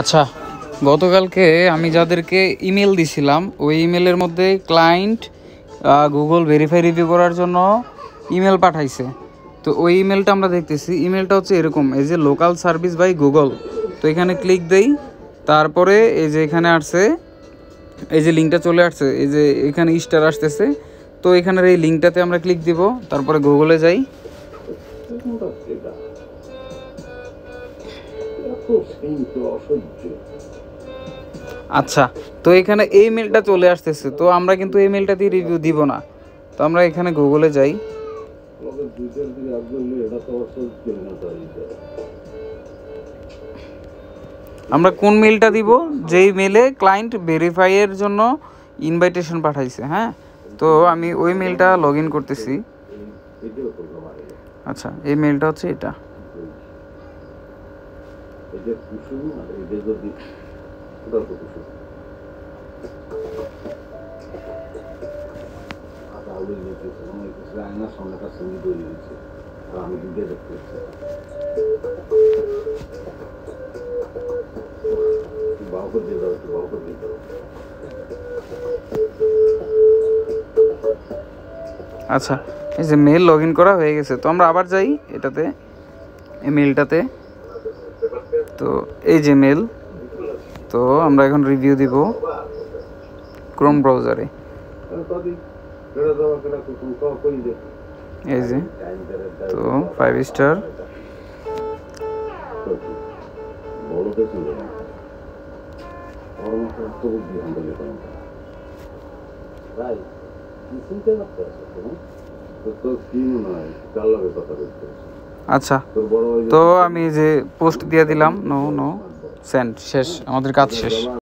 আচ্ছা গতকালকে আমি যাদেরকে ইমেল দিছিলাম, ওই ইমেলের মধ্যে ক্লায়েন্ট গুগল ভেরিফাই রিভিউ করার জন্য ইমেল পাঠাইছে। তো ওই ইমেলটা আমরা দেখতেছি ইমেলটা হচ্ছে এরকম, এই যে লোকাল সার্ভিস বাই গুগল তো এখানে ক্লিক দেই, তারপরে এই যে এখানে আসছে, এই যে লিঙ্কটা চলে আসছে, এই যে এখানে স্টার আসতেছে, তো এখানের এই লিঙ্কটাতে আমরা ক্লিক দিব, তারপরে গুগলে যাই। আচ্ছা তো এখানে এই মেলটা চলে আসতেছে তো আমরা কিন্তু এই মেলটা দিয়ে রিভিউ দিব না। তো আমরা এখানে গুগলে যাই। আমরা কোন মেলটা দিব? যেই মেলে ক্লায়েন্ট ভেরিফাইয়ের জন্য ইনভাইটেশন পাঠাইছে হ্যাঁ? তো আমি ওই মেলটা লগ ইন করতেছি আচ্ছা এই মেলটা হচ্ছে এটা। দিয়ে দাও বাবু দিয়ে দাও। আচ্ছা এই যে মেল লগ ইন করা হয়ে গেছে, তো আমরা আবার যাই এটাতে, এই মেলটাতে তো এই যে মেল তো আমরা এখন রিভিউ দিব ক্রোম ব্রাউজারে এই যে, তো ফাইভ স্টার তো কি মনে হয় কাল কথা বলতে আচ্ছা তো আমি যে পোস্ট দিয়ে দিলাম নো নো সেন্ড শেষ আমাদের কাজ শেষ।